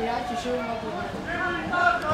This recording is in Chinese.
对呀，继续往左转。